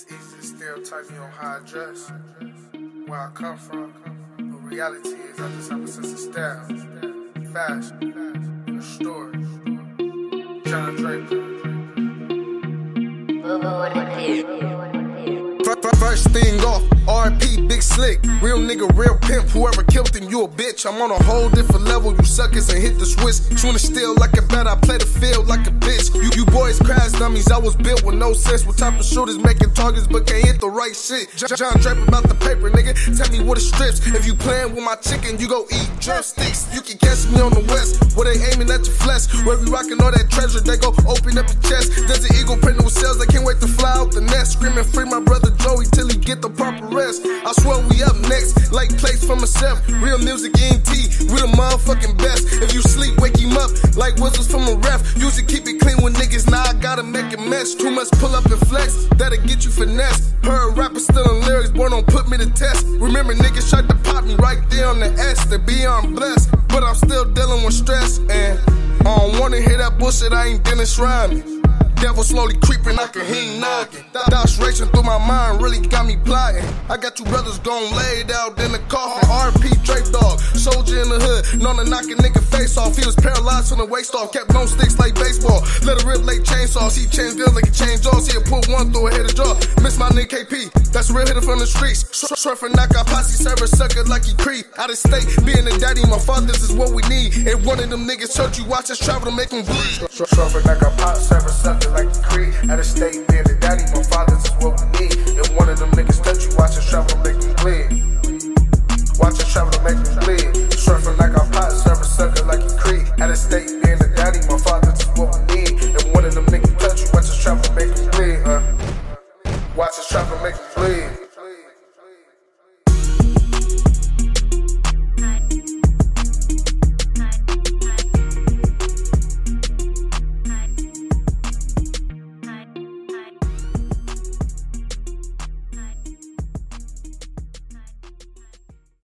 It's easy to stereotype me on how I dress, where I come from. But reality is, I just have a sense of style, fashion, and a story. John Draper. First thing off, RP Big Slick. Real nigga, real pimp. Whoever killed him, you a bitch. I'm on a whole different level. You suckers and hit the Swiss. Tryna steal like a bet, I play the field like a bitch. You, you boys crash dummies. I was built with no sense. What type of shooters making targets but can't hit the right shit? John, Draper about the paper, nigga. Tell me what it strips. If you playing with my chicken, you go eat drumsticks. You can catch me on the west, where they aiming at your flesh. Where we rocking all that treasure, they go open up your chest. There's an eagle printing with cells, they can't wait to fly out the nest. Screaming, free my brother Joey till he get the proper rest. I swear plates from myself. Real music ENT, we the motherfucking best. If you sleep, wake him up like whistles from a ref. Usually keep it clean with niggas, now I gotta make a mess. Too much pull up and flex, that'll get you finesse. Heard rappers stealing lyrics, boy, don't put me to test. Remember, niggas tried to pop me right there on the S. To be on blessed, but I'm still dealing with stress. And I don't wanna hear that bullshit, I ain't Dennis Rodman. Devil slowly creeping, I can hear him knocking. Thoughts racing through my mind, really got me plotting. I got two brothers gone laid out in the coffin. RP Drake Dog, known to knock a nigga face off. He was paralyzed from the waist off, kept on sticks like baseball. Let a rip like chainsaws, he changed deals like he changed jaws. He'll put one through a head of jaw. Miss my nigga KP, that's a real hitter from the streets. Surfing knock out posse server, sucker like he creep. Out of state, being a daddy, my father, this is what we need. And one of them niggas hurt you, watch us travel to make him bleed. Surfing like a pot server, sucker like a creed. Out of state, being the daddy, my father's is what we need. If one of them niggas touch you, watch us travel to make